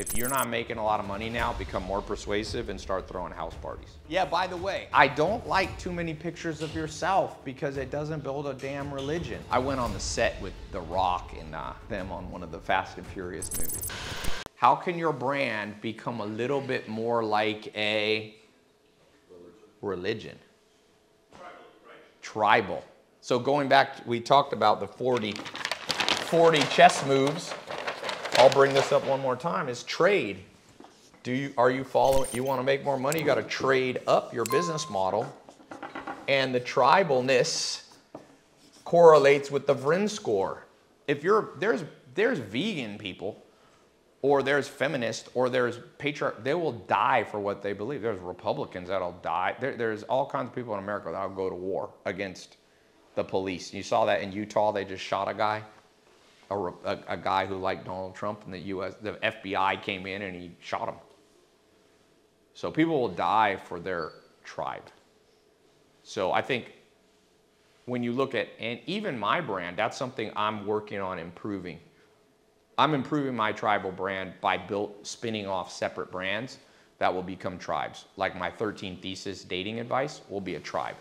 If you're not making a lot of money now, become more persuasive and start throwing house parties. Yeah, by the way, I don't like too many pictures of yourself because it doesn't build a damn religion. I went on the set with The Rock and uh, them on one of the Fast and Furious movies. How can your brand become a little bit more like a religion? Tribal. So going back, we talked about the 40, 40 chess moves. I'll bring this up one more time, is trade. Do you, are you following, you wanna make more money, you gotta trade up your business model. And the tribalness correlates with the VRIN score. If you're, there's, there's vegan people, or there's feminists, or there's patriarch, they will die for what they believe. There's Republicans that'll die. There, there's all kinds of people in America that'll go to war against the police. You saw that in Utah, they just shot a guy a, a, a guy who liked Donald Trump and the U.S. the FBI came in and he shot him. So people will die for their tribe. So I think when you look at and even my brand, that's something I'm working on improving. I'm improving my tribal brand by built spinning off separate brands that will become tribes. Like my 13 thesis dating advice will be a tribe.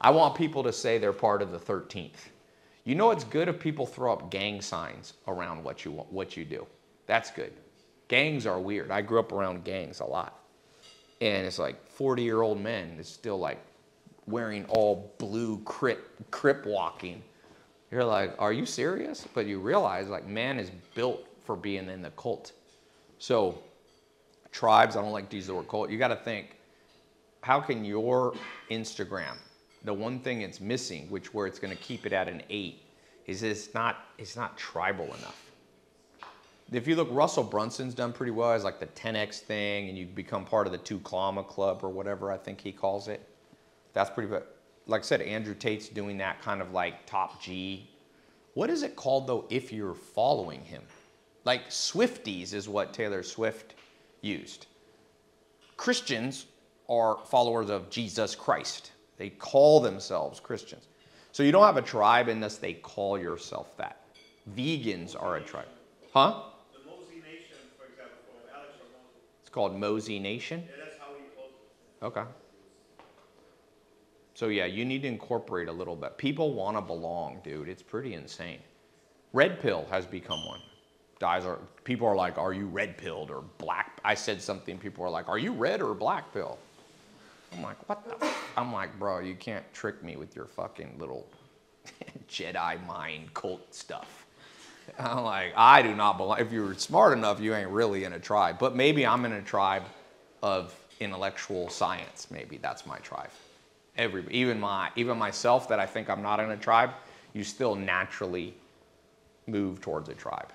I want people to say they're part of the 13th. You know it's good if people throw up gang signs around what you, what you do. That's good. Gangs are weird. I grew up around gangs a lot. And it's like 40 year old men is still like wearing all blue crip, crip walking. You're like, are you serious? But you realize like man is built for being in the cult. So tribes, I don't like to use the word cult. You got to think, how can your Instagram, the one thing it's missing, which where it's going to keep it at an eight, is it's not it's not tribal enough. If you look, Russell Brunson's done pretty well as like the 10x thing, and you become part of the Two Comma Club or whatever I think he calls it. That's pretty good. Like I said, Andrew Tate's doing that kind of like top G. What is it called though if you're following him? Like Swifties is what Taylor Swift used. Christians are followers of Jesus Christ. They call themselves Christians. So you don't have a tribe unless they call yourself that. Vegans are a tribe. Huh? The Mosey Nation, for example, Alex It's called Mosey Nation? Yeah, that's how he calls it. Okay. So yeah, you need to incorporate a little bit. People want to belong, dude. It's pretty insane. Red pill has become one. Guys are people are like, "Are you red pilled or black?" I said something. People are like, "Are you red or black pill?" I'm like, what the? I'm like, bro, you can't trick me with your fucking little Jedi mind cult stuff. I'm like, I do not belong. If you're smart enough, you ain't really in a tribe. But maybe I'm in a tribe of intellectual science. Maybe that's my tribe. Every, even my, even myself, that I think I'm not in a tribe, you still naturally move towards a tribe.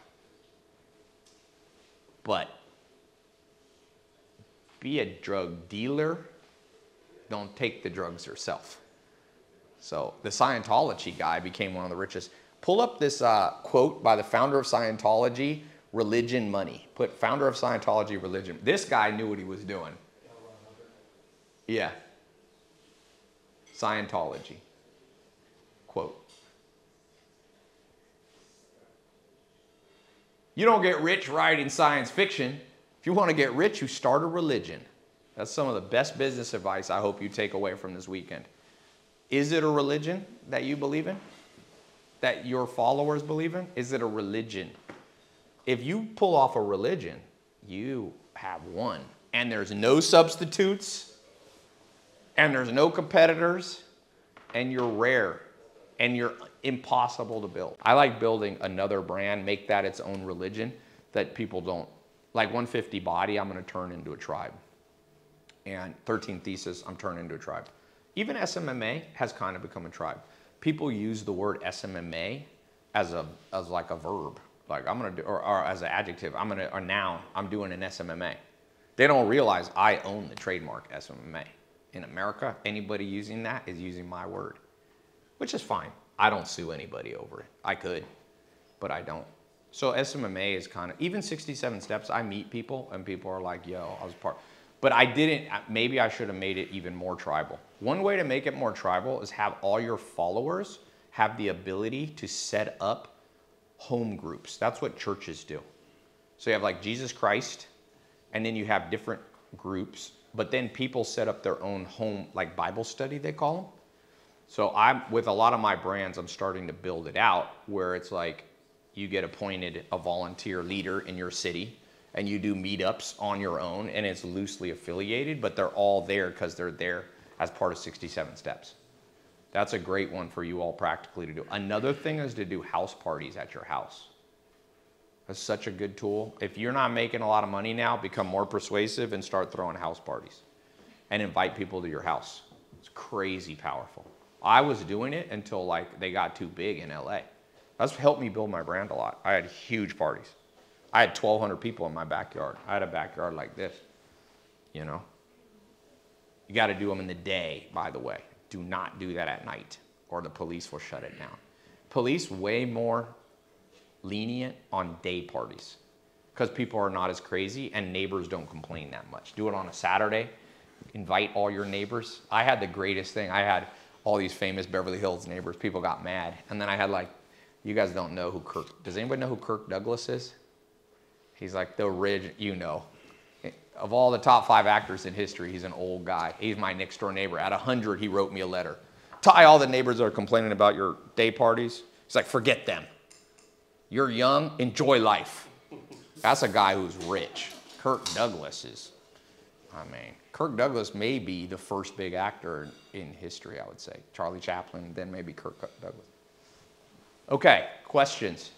But be a drug dealer don't take the drugs yourself. So the Scientology guy became one of the richest. Pull up this uh, quote by the founder of Scientology, religion money. Put founder of Scientology, religion. This guy knew what he was doing. Yeah. Scientology. Quote. You don't get rich writing science fiction. If you want to get rich, you start a religion. That's some of the best business advice I hope you take away from this weekend. Is it a religion that you believe in? That your followers believe in? Is it a religion? If you pull off a religion, you have won. And there's no substitutes, and there's no competitors, and you're rare, and you're impossible to build. I like building another brand, make that its own religion that people don't. Like 150 Body, I'm gonna turn into a tribe and 13 Thesis, I'm turning into a tribe. Even SMMA has kind of become a tribe. People use the word SMMA as a as like a verb, like I'm gonna do, or, or as an adjective. I'm gonna or noun. I'm doing an SMMA. They don't realize I own the trademark SMMA. In America, anybody using that is using my word, which is fine. I don't sue anybody over it. I could, but I don't. So SMMA is kind of even 67 steps. I meet people and people are like, "Yo, I was part." But I didn't, maybe I should have made it even more tribal. One way to make it more tribal is have all your followers have the ability to set up home groups. That's what churches do. So you have like Jesus Christ and then you have different groups, but then people set up their own home, like Bible study, they call them. So I'm with a lot of my brands, I'm starting to build it out where it's like you get appointed a volunteer leader in your city and you do meetups on your own and it's loosely affiliated, but they're all there because they're there as part of 67 steps. That's a great one for you all practically to do. Another thing is to do house parties at your house. That's such a good tool. If you're not making a lot of money now, become more persuasive and start throwing house parties and invite people to your house. It's crazy powerful. I was doing it until like they got too big in LA. That's helped me build my brand a lot. I had huge parties. I had 1,200 people in my backyard. I had a backyard like this, you know. You got to do them in the day, by the way. Do not do that at night, or the police will shut it down. Police way more lenient on day parties because people are not as crazy and neighbors don't complain that much. Do it on a Saturday. Invite all your neighbors. I had the greatest thing. I had all these famous Beverly Hills neighbors. People got mad, and then I had like, you guys don't know who Kirk. Does anybody know who Kirk Douglas is? He's like the ridge, you know. Of all the top five actors in history, he's an old guy. He's my next door neighbor. At 100, he wrote me a letter. Tai, all the neighbors that are complaining about your day parties, he's like, forget them. You're young, enjoy life. That's a guy who's rich. Kirk Douglas is, I mean, Kirk Douglas may be the first big actor in history, I would say. Charlie Chaplin, then maybe Kirk Douglas. Okay, questions?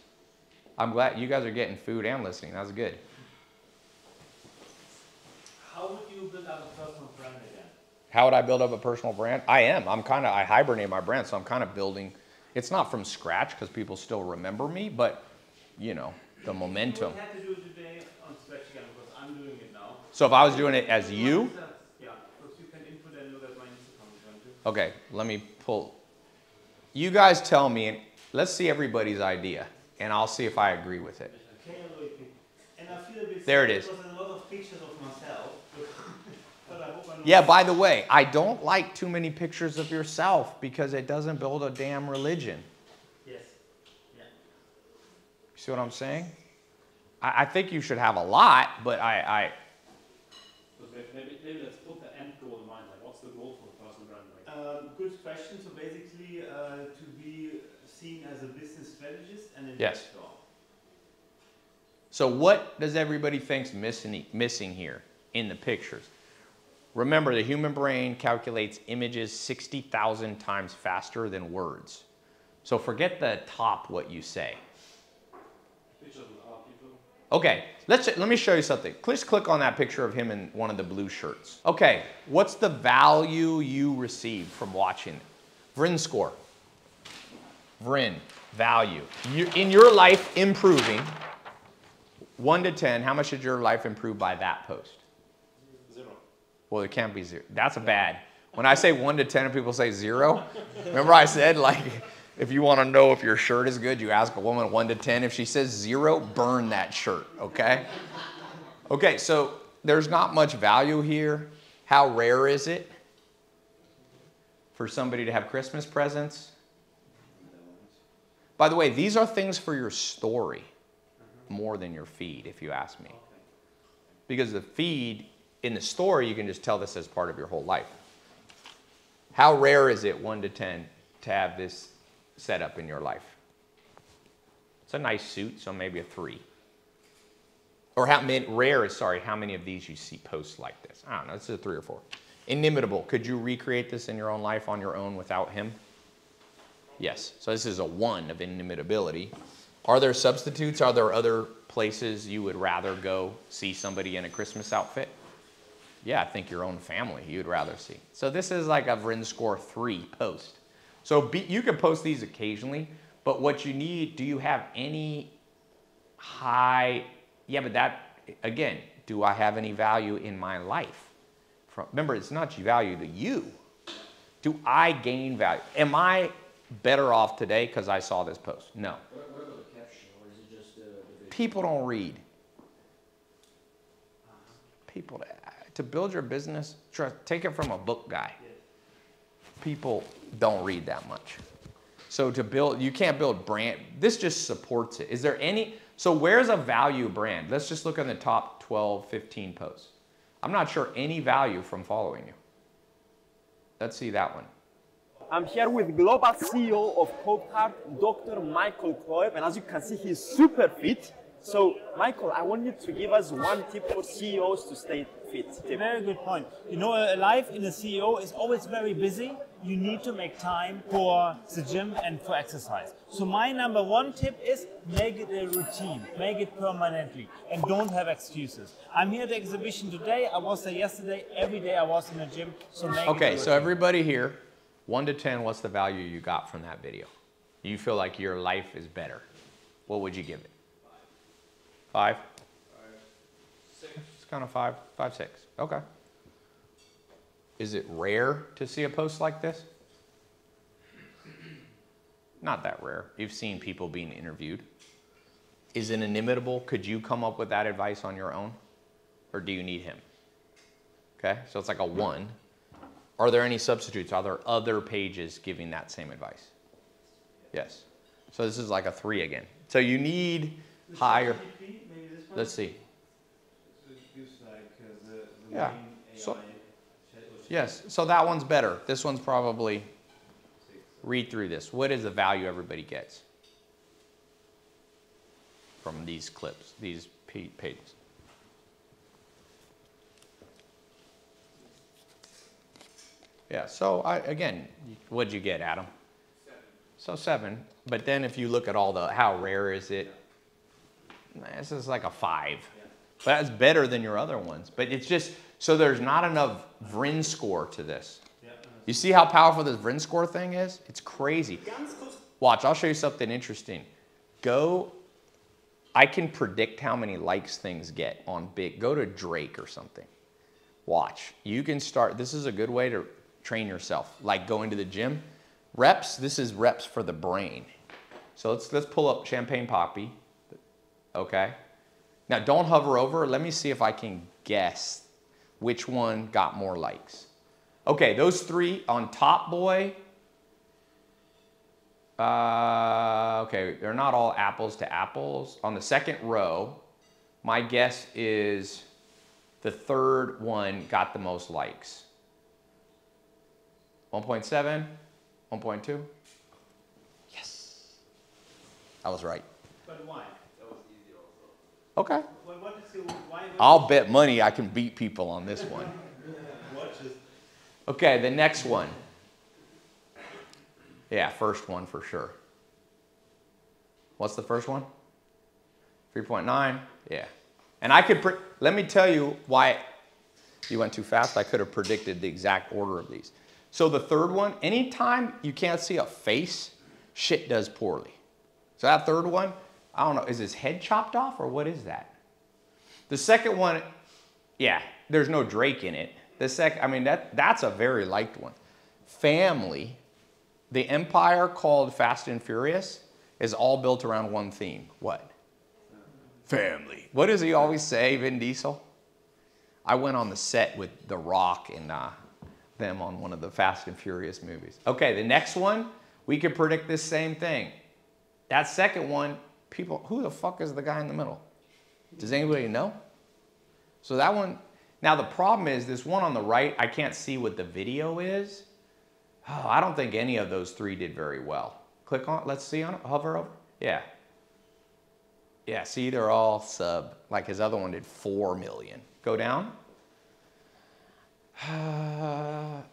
I'm glad you guys are getting food and listening. That was good. How would you build up a personal brand again? How would I build up a personal brand? I am. I'm kind of, I hibernate my brand, so I'm kind of building. It's not from scratch because people still remember me, but you know, the momentum. You had to do it today on scratch again because I'm doing it now. So if I was doing it as you, What is that? Yeah, because you can input and look at my Instagram account too. okay, let me pull. You guys tell me, and let's see everybody's idea, and I'll see if I agree with it. Okay, Loiki. And I feel a bit There it is. because there's a lot of pictures of myself. but I hope I'm not Yeah, by the way, I don't like too many pictures of yourself because it doesn't build a damn religion. Yes. Yeah. You see what I'm saying? I, I think you should have a lot, but I, I, maybe, maybe let's put the end goal in mind. Like, what's the goal for the personal brand? Like, Um, good question. So basically, uh, to be seen as a business strategist and Yes. So what does everybody think's missing missing here in the pictures? Remember, the human brain calculates images 60,000 times faster than words. So forget the top what you say. Okay, let's let me show you something. Please click on that picture of him in one of the blue shirts. Okay, what's the value you received from watching? Vrin score. Vrin, value. You, in your life improving, one to 10, how much did your life improve by that post? Zero. Well, it can't be zero. That's a bad. When I say one to 10 and people say zero, remember I said, like, if you want to know if your shirt is good, you ask a woman one to 10. If she says zero, burn that shirt, okay? Okay, so there's not much value here. How rare is it for somebody to have Christmas presents? By the way, these are things for your story more than your feed, if you ask me. Because the feed in the story, you can just tell this as part of your whole life. How rare is it, 1 to 10, to have this set up in your life? It's a nice suit, so maybe a 3. Or how many, rare is, sorry, how many of these you see posts like this? I don't know, it's a 3 or 4. Inimitable, could you recreate this in your own life on your own without him? Yes, so this is a 1 of inimitability. Are there substitutes? Are there other places you would rather go see somebody in a Christmas outfit? Yeah, I think your own family you'd rather see. So this is like a Vrin Score 3 post. So be, you can post these occasionally, but what you need, do you have any high, yeah, but that, again, do I have any value in my life? From, remember, it's not value to you. Do I gain value? Am I better off today because I saw this post? No. What, what about the caption, or is it just uh. People don't read. People, to build your business, try, take it from a book guy. People don't read that much. So to build, you can't build brand. This just supports it. Is there any? So where's a value brand? Let's just look on the top 12, 15 posts. I'm not sure any value from following you. Let's see that one. I'm here with global CEO of Copart, Dr. Michael Kloeb, and as you can see, he's super fit. So, Michael, I want you to give us one tip for CEOs to stay fit. Tip. Very good point. You know, a life in a CEO is always very busy. You need to make time for the gym and for exercise. So my number one tip is make it a routine, make it permanently, and don't have excuses. I'm here at the exhibition today. I was there yesterday. Every day I was in the gym. So make it a Okay, so everybody here, one to 10, what's the value you got from that video? You feel like your life is better. What would you give it? Five? Six. It's kind of five, five, six. Okay. Is it rare to see a post like this? Not that rare. You've seen people being interviewed. Is it inimitable? Could you come up with that advice on your own? Or do you need him? Okay, so it's like a one. Are there any substitutes? Are there other pages giving that same advice? Yes. So this is like a three again. So you need higher. This one? Let's see. Yeah. So- Yes, so that one's better. This one's probably, read through this. What is the value everybody gets from these clips, these pages? Yeah, so I, again, what'd you get, Adam? So seven, but then if you look at all the, how rare is it? Nah, This is like a five. But that's better than your other ones. But it's just, so there's not enough VRIN score to this. Yeah. You see how powerful this VRIN score thing is? It's crazy. Watch, I'll show you something interesting. Go, I can predict how many likes things get on big. Go to Drake or something. Watch. You can start, this is a good way to train yourself, like going to the gym. Reps, this is reps for the brain. So let's, let's pull up Champagne Papi. Okay. Now don't hover over. Let me see if I can guess which one got more likes. Okay, those three on Top Boy. Uh, okay, they're not all apples to apples. On the second row, my guess is the third one got the most likes. 1.7, 1.2. Yes. I was right. But why? That was easy also. Okay. Is your, why? I'll bet money I can beat people on this one. Okay, the next one. Yeah, first one for sure. What's the first one? 3.9? Yeah. And I could, pre- let me tell you why you went too fast. I could have predicted the exact order of these. So the third one, anytime you can't see a face, shit does poorly. So that third one, I don't know, is his head chopped off or what is that? The second one, yeah, there's no Drake in it. The sec, I mean, that, that's a very liked one. Family, the empire called Fast and Furious is all built around one theme. What? Family. What does he always say, Vin Diesel? I went on the set with The Rock and uh, them on one of the Fast and Furious movies. Okay, the next one, we could predict this same thing. That second one, people, who the fuck is the guy in the middle? Does anybody know? So that one, now the problem is this one on the right, I can't see what the video is. Oh, I don't think any of those three did very well. Click on, let's see on it, hover over. Yeah. Yeah, see, they're all sub. Like his other one did 4 million. Go down. I'd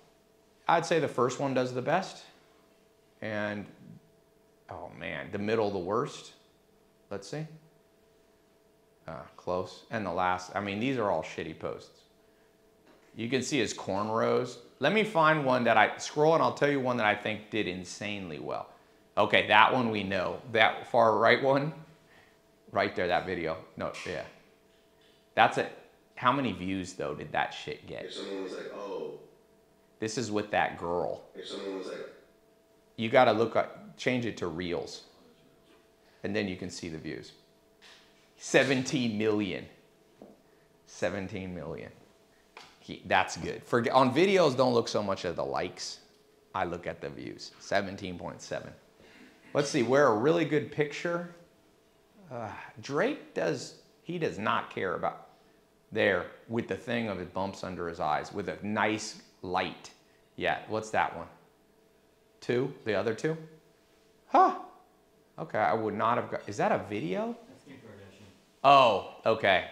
say the first one does the best. And, oh man, the middle the worst. Let's see. Uh, close. And the last, I mean, these are all shitty posts. You can see his cornrows. Let me find one that I scroll and I'll tell you one that I think did insanely well. Okay, that one we know. That far right one, right there, that video. No, yeah. That's it. How many views though did that shit get? If someone was like, oh, This is with that girl. if someone was like, You got to look at, change it to reels. And then you can see the views. 17 million. 17 million. He, that's good. For, on videos, don't look so much at the likes. I look at the views. 17.7. Let's see, where a really good picture. Uh, Drake does, he does not care about. There, with the thing of it bumps under his eyes with a nice light. Yeah, what's that one? Two? The other two? Huh. Okay, I would not have got. Is that a video? That's Kim Kardashian. Oh, okay.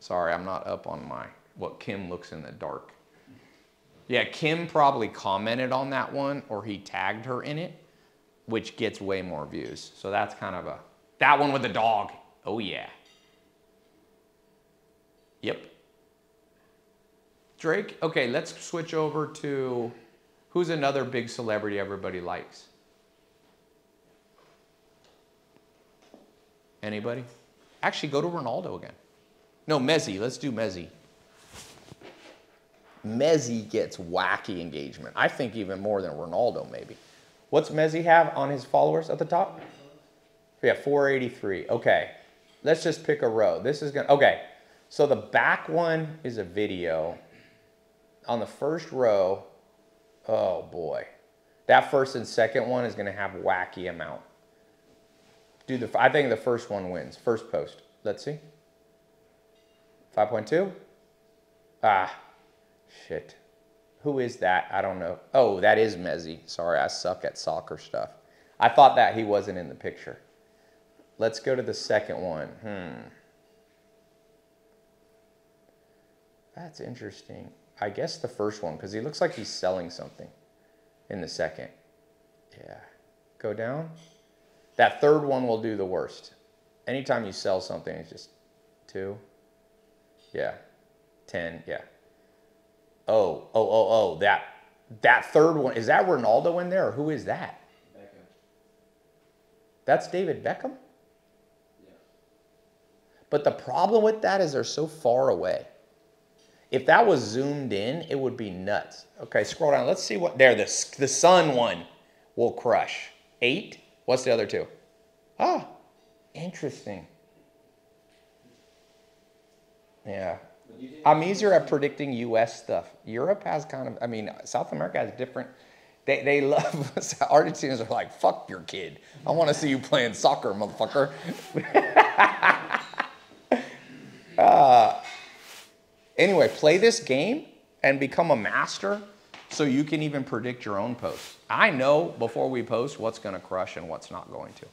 Sorry, I'm not up on my what Kim looks in the dark. Yeah, Kim probably commented on that one or he tagged her in it, which gets way more views. So that's kind of a that one with the dog. Oh yeah. Yep. Drake, okay, let's switch over to who's another big celebrity everybody likes? Anybody? Actually, go to Ronaldo again. No, Messi. Let's do Messi. Messi gets wacky engagement. I think even more than Ronaldo, maybe. What's Messi have on his followers at the top? Yeah, 483. Okay. Let's just pick a row. This is going to, okay. So the back one is a video. On the first row, oh boy. That first and second one is to have wacky amount. Do the, I think the first one wins. First post. Let's see. 5.2? Ah, shit. Who is that? I don't know. Oh, that is Messi. Sorry, I suck at soccer stuff. I thought that he wasn't in the picture. Let's go to the second one. Hmm. That's interesting. I guess the first one, because he looks like he's selling something in the second. Yeah. Go down. That third one will do the worst. Anytime you sell something, it's just two. Yeah. 10. Yeah. Oh, oh, oh, oh. That that third one. Is that Ronaldo in there or who is that? Beckham. That's David Beckham? Yeah. But the problem with that is they're so far away. If that was zoomed in, it would be nuts. Okay, scroll down. Let's see what there. The the sun one will crush. Eight. What's the other two? Ah, interesting. Yeah. I'm easier at predicting U.S. stuff. Europe has kind of, I mean, South America has different. They, they love, Argentinians are like, fuck your kid. I want to see you playing soccer, motherfucker. uh, anyway, play this game and become a master so you can even predict your own posts. I know before we post what's going to crush and what's not going to.